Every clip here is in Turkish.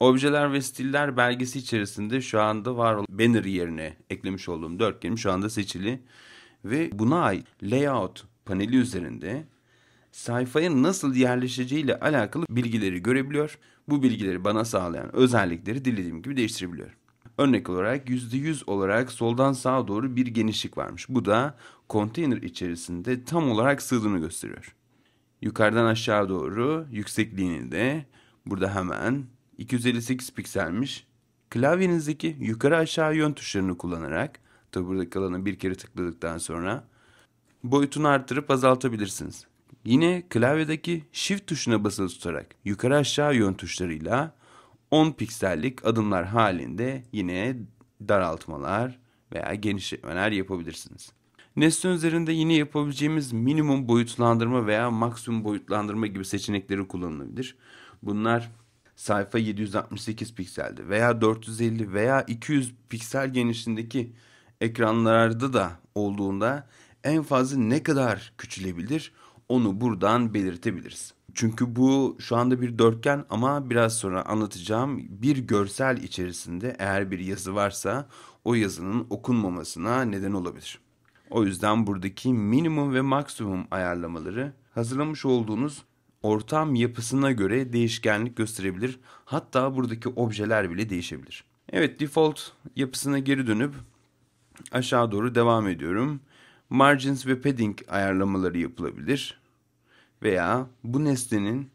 Objeler ve stiller belgesi içerisinde şu anda var olan banner yerine eklemiş olduğum dörtgenim şu anda seçili. Ve buna ait layout paneli üzerinde sayfaya nasıl yerleşeceği ile alakalı bilgileri görebiliyor. Bu bilgileri bana sağlayan özellikleri dilediğim gibi değiştirebiliyorum. Örnek olarak %100 olarak soldan sağa doğru bir genişlik varmış. Bu da konteyner içerisinde tam olarak sığdığını gösteriyor. Yukarıdan aşağı doğru yüksekliğini de burada hemen 258 pikselmiş. Klavyenizdeki yukarı aşağı yön tuşlarını kullanarak tabi buradaki alanı bir kere tıkladıktan sonra boyutunu arttırıp azaltabilirsiniz. Yine klavyedeki shift tuşuna basılı tutarak yukarı aşağı yön tuşlarıyla 10 piksellik adımlar halinde yine daraltmalar veya genişletmeler yapabilirsiniz. Nesne üzerinde yine yapabileceğimiz minimum boyutlandırma veya maksimum boyutlandırma gibi seçenekleri kullanılabilir. Bunlar sayfa 768 pikselde veya 450 veya 200 piksel genişliğindeki ekranlarda da olduğunda en fazla ne kadar küçülebilir onu buradan belirtebiliriz. Çünkü bu şu anda bir dörtgen ama biraz sonra anlatacağım bir görsel içerisinde eğer bir yazı varsa o yazının okunmamasına neden olabilir. O yüzden buradaki minimum ve maksimum ayarlamaları hazırlamış olduğunuz ortam yapısına göre değişkenlik gösterebilir. Hatta buradaki objeler bile değişebilir. Evet default yapısına geri dönüp aşağı doğru devam ediyorum. Margins ve padding ayarlamaları yapılabilir. Veya bu nesnenin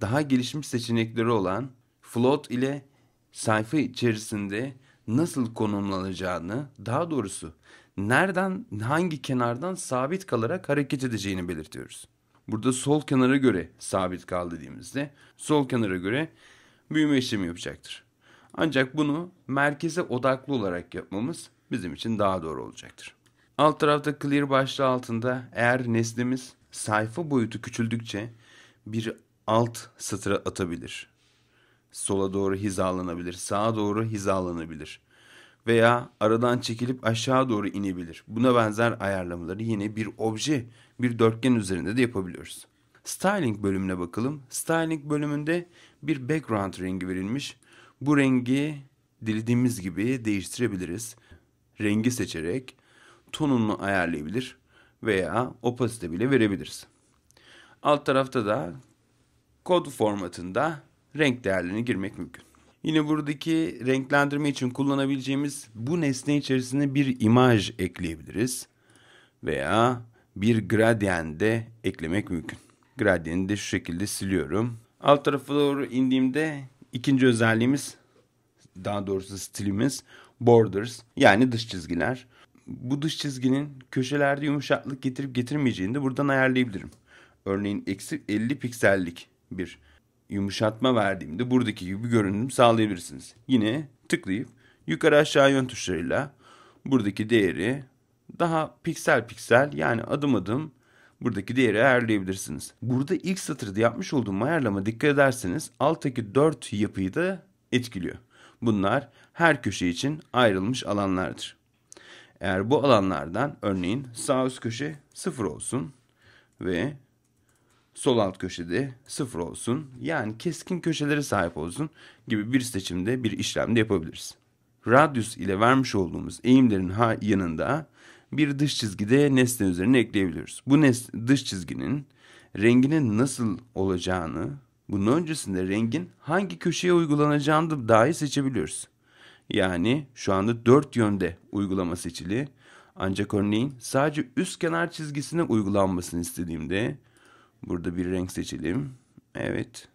daha gelişmiş seçenekleri olan float ile sayfa içerisinde nasıl konumlanacağını, daha doğrusu nereden, hangi kenardan sabit kalarak hareket edeceğini belirtiyoruz. Burada sol kenara göre sabit kal dediğimizde sol kenara göre büyüme işlemi yapacaktır. Ancak bunu merkeze odaklı olarak yapmamız bizim için daha doğru olacaktır. Alt tarafta clear başlığı altında eğer nesnemiz sayfa boyutu küçüldükçe bir alt satıra atabilir. Sola doğru hizalanabilir, sağa doğru hizalanabilir veya aradan çekilip aşağı doğru inebilir. Buna benzer ayarlamaları yine bir obje, bir dörtgen üzerinde de yapabiliyoruz. Styling bölümüne bakalım. Styling bölümünde bir background rengi verilmiş. Bu rengi dilediğimiz gibi değiştirebiliriz. Rengi seçerek tonunu ayarlayabilir veya opasite bile verebiliriz. Alt tarafta da kod formatında renk değerlerini girmek mümkün. Yine buradaki renklendirme için kullanabileceğimiz bu nesne içerisine bir imaj ekleyebiliriz. Veya bir gradient de eklemek mümkün. Gradient'i de şu şekilde siliyorum. Alt tarafa doğru indiğimde ikinci özelliğimiz daha doğrusu stilimiz borders yani dış çizgiler. Bu dış çizginin köşelerde yumuşaklık getirip getirmeyeceğini de buradan ayarlayabilirim. Örneğin eksi 50 piksellik bir yumuşatma verdiğimde buradaki gibi görünüm sağlayabilirsiniz. Yine tıklayıp yukarı aşağı yön tuşlarıyla buradaki değeri daha piksel piksel yani adım adım buradaki değeri ayarlayabilirsiniz. Burada ilk satırda yapmış olduğum ayarlama dikkat ederseniz alttaki dört yapıyı da etkiliyor. Bunlar her köşe için ayrılmış alanlardır. Eğer bu alanlardan örneğin sağ üst köşe sıfır olsun ve sol alt köşede sıfır olsun yani keskin köşelere sahip olsun gibi bir seçimde bir işlemde yapabiliriz. Radius ile vermiş olduğumuz eğimlerin yanında bir dış çizgide nesne üzerine ekleyebiliyoruz. Bu dış çizginin renginin nasıl olacağını, bunun öncesinde rengin hangi köşeye uygulanacağını da dahi seçebiliyoruz. Yani şu anda dört yönde uygulama seçili. Ancak örneğin sadece üst kenar çizgisine uygulanmasını istediğimde burada bir renk seçelim. Evet.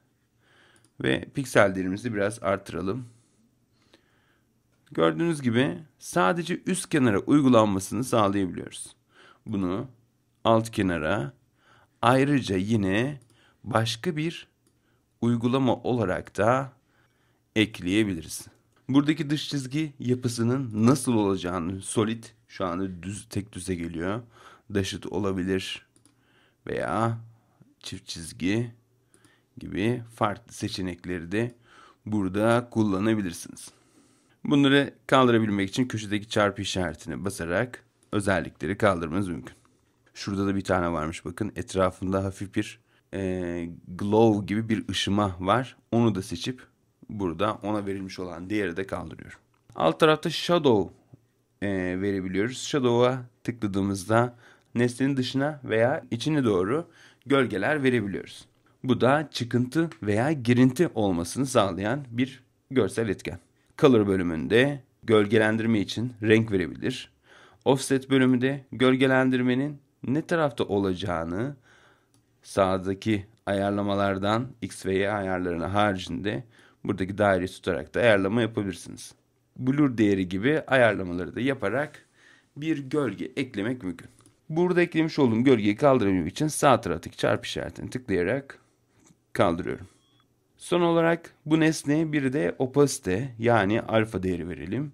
Ve piksel değerimizi biraz artıralım. Gördüğünüz gibi sadece üst kenara uygulanmasını sağlayabiliyoruz. Bunu alt kenara ayrıca yine başka bir uygulama olarak da ekleyebiliriz. Buradaki dış çizgi yapısının nasıl olacağını solid şu anda düz tek düze geliyor. Daşıt olabilir veya çift çizgi gibi farklı seçenekleri de burada kullanabilirsiniz. Bunları kaldırabilmek için köşedeki çarpı işaretine basarak özellikleri kaldırmanız mümkün. Şurada da bir tane varmış bakın etrafında hafif bir e, glow gibi bir ışıma var. Onu da seçip burada ona verilmiş olan değeri de kaldırıyorum. Alt tarafta shadow e, verebiliyoruz. Shadow'a tıkladığımızda nesnenin dışına veya içine doğru gölgeler verebiliyoruz. Bu da çıkıntı veya girinti olmasını sağlayan bir görsel etken. Color bölümünde gölgelendirme için renk verebilir. Offset bölümünde gölgelendirmenin ne tarafta olacağını sağdaki ayarlamalardan X ve Y ayarlarını haricinde buradaki daire tutarak da ayarlama yapabilirsiniz. Blur değeri gibi ayarlamaları da yaparak bir gölge eklemek mümkün. Burada eklemiş olduğum gölgeyi kaldırabilmek için sağ taraftaki çarpı işaretini tıklayarak kaldırıyorum. Son olarak bu nesneye bir de opasite yani alfa değeri verelim.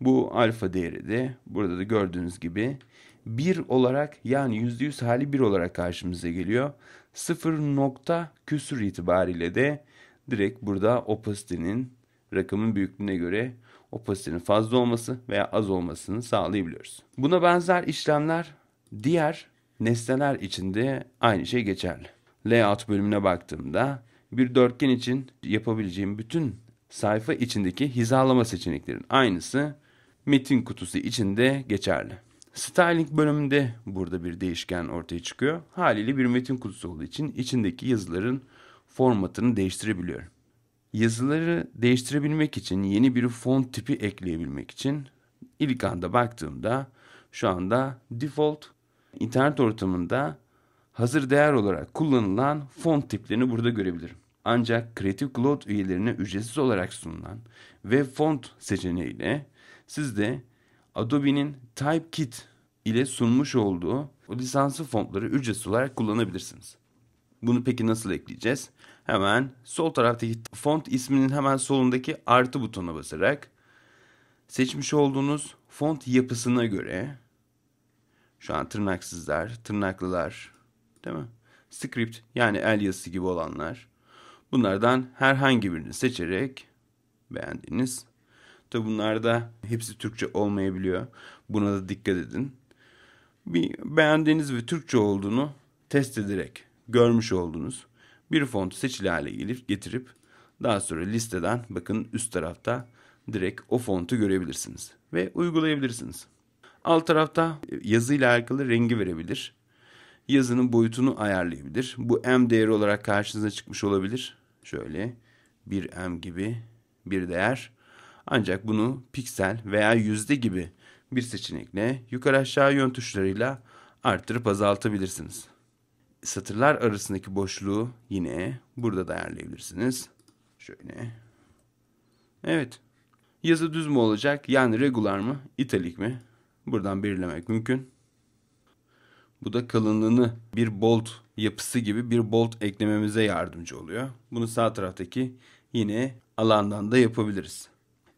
Bu alfa değeri de burada da gördüğünüz gibi 1 olarak yani %100 hali 1 olarak karşımıza geliyor. 0 nokta küsur itibariyle de direkt burada opasitenin rakamın büyüklüğüne göre opasitenin fazla olması veya az olmasını sağlayabiliyoruz. Buna benzer işlemler diğer nesneler için de aynı şey geçerli. Layout bölümüne baktığımda bir dörtgen için yapabileceğim bütün sayfa içindeki hizalama seçeneklerin aynısı metin kutusu içinde geçerli. Styling bölümünde burada bir değişken ortaya çıkıyor. Haliyle bir metin kutusu olduğu için içindeki yazıların formatını değiştirebiliyorum. Yazıları değiştirebilmek için yeni bir font tipi ekleyebilmek için ilk anda baktığımda şu anda default internet ortamında hazır değer olarak kullanılan font tiplerini burada görebilirim. Ancak Creative Cloud üyelerine ücretsiz olarak sunulan ve font seçeneğiyle siz de Adobe'nin Typekit ile sunmuş olduğu o lisanslı fontları ücretsiz olarak kullanabilirsiniz. Bunu peki nasıl ekleyeceğiz? Hemen sol taraftaki font isminin hemen solundaki artı butonuna basarak seçmiş olduğunuz font yapısına göre şu an tırnaksızlar, tırnaklılar, değil mi? Script yani el yazısı gibi olanlar. Bunlardan herhangi birini seçerek beğendiğiniz. Tabi bunlarda hepsi Türkçe olmayabiliyor. Buna da dikkat edin. Bir beğendiğiniz ve Türkçe olduğunu test ederek görmüş olduğunuz bir fontu seçili hale gelip getirip daha sonra listeden bakın üst tarafta direkt o fontu görebilirsiniz ve uygulayabilirsiniz. Alt tarafta yazıyla alakalı rengi verebilir. Yazının boyutunu ayarlayabilir. Bu M değeri olarak karşınıza çıkmış olabilir. Şöyle bir M gibi bir değer. Ancak bunu piksel veya yüzde gibi bir seçenekle yukarı aşağı yön tuşlarıyla arttırıp azaltabilirsiniz. Satırlar arasındaki boşluğu yine burada da ayarlayabilirsiniz. Şöyle. Evet. Yazı düz mü olacak? Yani regular mı? italik mi? Buradan belirlemek mümkün. Bu da kalınlığını bir bolt yapısı gibi bir bolt eklememize yardımcı oluyor. Bunu sağ taraftaki yine alandan da yapabiliriz.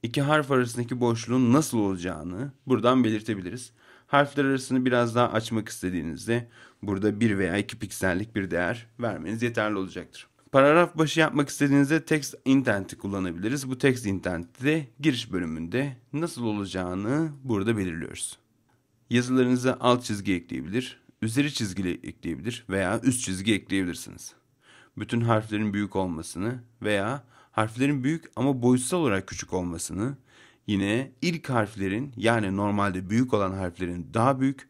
İki harf arasındaki boşluğun nasıl olacağını buradan belirtebiliriz. Harfler arasını biraz daha açmak istediğinizde burada bir veya iki piksellik bir değer vermeniz yeterli olacaktır. Paragraf başı yapmak istediğinizde text intent'i kullanabiliriz. Bu text intent'i de giriş bölümünde nasıl olacağını burada belirliyoruz. Yazılarınıza alt çizgi ekleyebilir, üzeri çizgili ekleyebilir veya üst çizgi ekleyebilirsiniz. Bütün harflerin büyük olmasını veya harflerin büyük ama boyutsal olarak küçük olmasını, yine ilk harflerin yani normalde büyük olan harflerin daha büyük,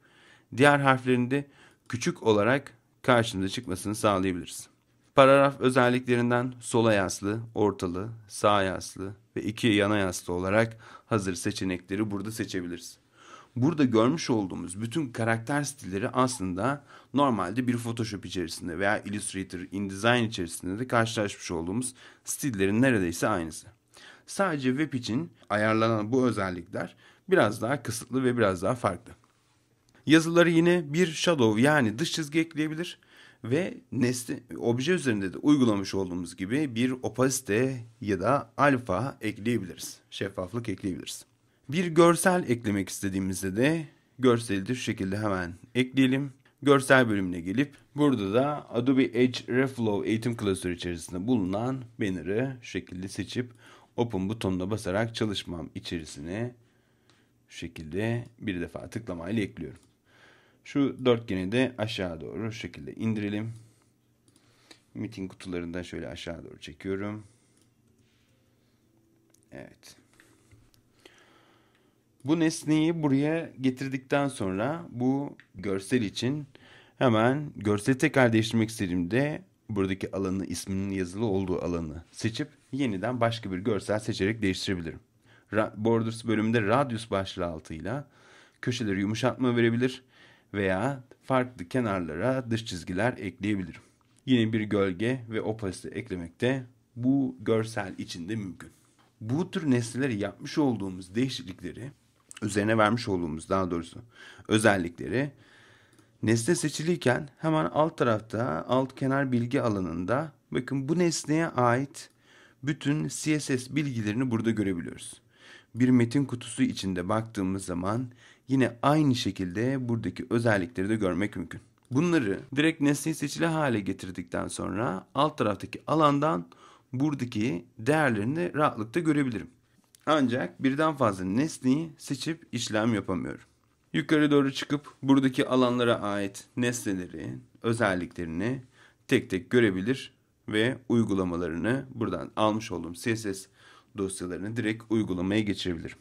diğer harflerin de küçük olarak karşımıza çıkmasını sağlayabiliriz. Paragraf özelliklerinden sola yaslı, ortalı, sağ yaslı ve iki yana yaslı olarak hazır seçenekleri burada seçebiliriz. Burada görmüş olduğumuz bütün karakter stilleri aslında normalde bir Photoshop içerisinde veya Illustrator, InDesign içerisinde de karşılaşmış olduğumuz stillerin neredeyse aynısı. Sadece web için ayarlanan bu özellikler biraz daha kısıtlı ve biraz daha farklı. Yazıları yine bir shadow yani dış çizgi ekleyebilir ve nesne obje üzerinde de uygulamış olduğumuz gibi bir opasite ya da alfa ekleyebiliriz. Şeffaflık ekleyebiliriz. Bir görsel eklemek istediğimizde de görseli de şu şekilde hemen ekleyelim. Görsel bölümüne gelip burada da Adobe Edge Reflow eğitim klasörü içerisinde bulunan banner'ı şu şekilde seçip Open butonuna basarak çalışmam içerisine şu şekilde bir defa tıklamayla ekliyorum. Şu dörtgeni de aşağı doğru şu şekilde indirelim. Meeting kutularından şöyle aşağı doğru çekiyorum. Evet. Bu nesneyi buraya getirdikten sonra bu görsel için hemen görseli tekrar değiştirmek istediğimde buradaki alanı isminin yazılı olduğu alanı seçip yeniden başka bir görsel seçerek değiştirebilirim. Ra- Borders bölümünde radius başlığı altıyla köşeleri yumuşatma verebilir veya farklı kenarlara dış çizgiler ekleyebilirim. Yine bir gölge ve opasite eklemek de bu görsel içinde mümkün. Bu tür nesneleri yapmış olduğumuz değişiklikleri, üzerine vermiş olduğumuz daha doğrusu özellikleri nesne seçiliyken hemen alt tarafta alt kenar bilgi alanında bakın bu nesneye ait bütün CSS bilgilerini burada görebiliyoruz. Bir metin kutusu içinde baktığımız zaman yine aynı şekilde buradaki özellikleri de görmek mümkün. Bunları direkt nesneyi seçili hale getirdikten sonra alt taraftaki alandan buradaki değerlerini rahatlıkla görebilirim. Ancak birden fazla nesneyi seçip işlem yapamıyorum. Yukarı doğru çıkıp buradaki alanlara ait nesneleri, özelliklerini tek tek görebilir ve uygulamalarını buradan almış olduğum CSS dosyalarını direkt uygulamaya geçirebilirim.